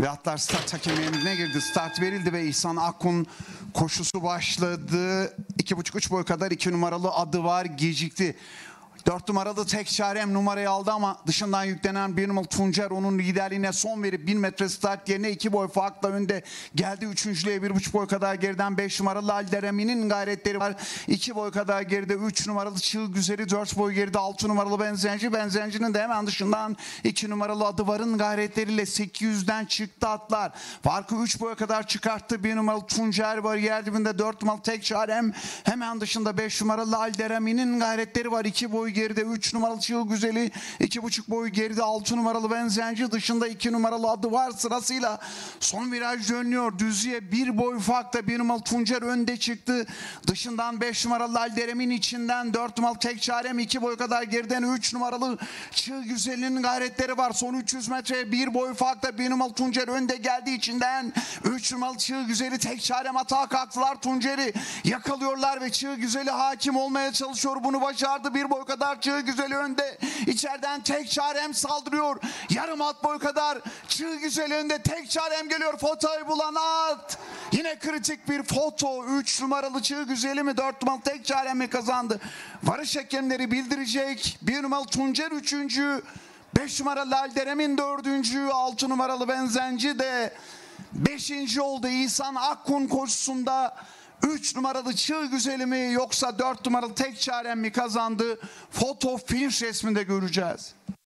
Ve atlar start hakemliğine girdi. Start verildi ve İhsan Akkun koşusu başladı. İki buçuk üç boy kadar iki numaralı adı var gecikti. Dört numaralı tek çarem numarayı aldı ama dışından yüklenen bir numaralı Tuncer onun liderliğine son verip bin metre start yerine iki boy farkla önde geldi. Üçüncülüğe bir buçuk boy kadar geriden beş numaralı Alderemi'nin gayretleri var. İki boy kadar geride üç numaralı Çığ Güzeli dört boy geride altı numaralı Benzenci. Benzenci'nin de hemen dışından iki numaralı adı varın gayretleriyle 800'den çıktı atlar. Farkı üç boya kadar çıkarttı. Bir numaralı Tuncer var yer dibinde dört numaralı tek çarem. Hemen dışında beş numaralı Alderemi'nin gayretleri var. iki boy geride 3 numaralı Çığ Güzeli, iki buçuk boy geride 6 numaralı Benzenci dışında 2 numaralı adı var sırasıyla son viraj dönüyor. Düzüye bir boy farkta bir numaralı Tuncer önde çıktı. Dışından 5 numaralı Alderem'in içinden 4 numaralı Tek Çarem 2 boy kadar geriden 3 numaralı Çığ Güzeli'nin gayretleri var. Son 300 metreye bir boy farkta bir numaralı Tuncer önde geldi içinden 3 numaralı Çığ Güzeli Tek Çarem atağa kalktılar Tuncer'i yakalıyorlar ve Çığ Güzeli hakim olmaya çalışıyor. Bunu başardı bir boy kadar Çığ Güzeli önde. İçeriden tek çarem saldırıyor. Yarım at boy kadar Çığ Güzeli önde. Tek çarem geliyor. Fotoyu bulan at. Yine kritik bir foto. 3 numaralı Çığ Güzeli mi 4 numaralı tek çarem mi kazandı? Varış hakemleri bildirecek. 1 numaralı Tuncer 3. 5 numaralı Alderem'in 4. 6 numaralı Benzenci de 5. oldu. İhsan Akkun koşusunda 3 numaralı Çığ Güzeli mi yoksa 4 numaralı Tek Çarem mi kazandı? Foto finish resminde göreceğiz.